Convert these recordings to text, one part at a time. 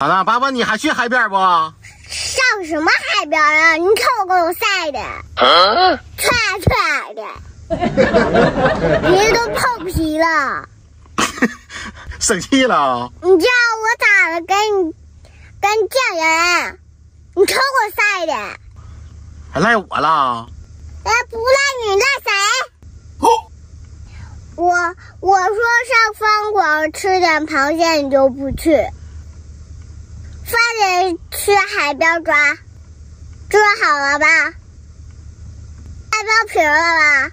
咋了，爸爸？你还去海边不？上什么海边啊？你看我给我晒的，唰唰的，人都泡皮了。生气了？你知道我咋了？跟你跟你见人，你瞅我晒的，还赖我了？哎，不赖你，赖谁？哦，我我说上饭馆吃点螃蟹，你就不去，非得去海边抓，抓好了吧？带包皮了吧？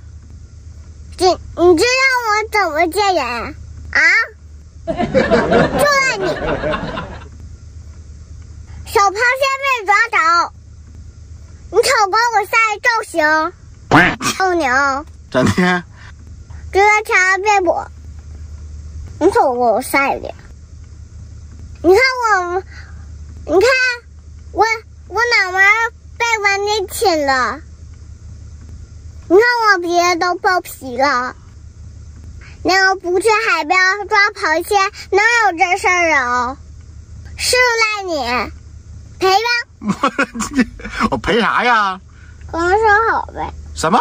这你知道我怎么见人啊？就赖你，小螃蟹被抓着，你瞅给我晒造型，臭牛。整天？这个查微博，你瞅给我晒的，你看我，你看我我脑门被蚊子亲了，你看我鼻子都爆皮了。那个不去海边抓螃蟹，哪有这事儿啊？是赖你，赔吧。我赔啥呀？跟我说好呗。什么？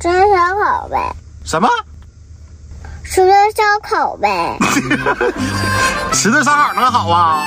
吃烧烤呗。什么？吃顿烧烤呗。吃的烧烤能好啊？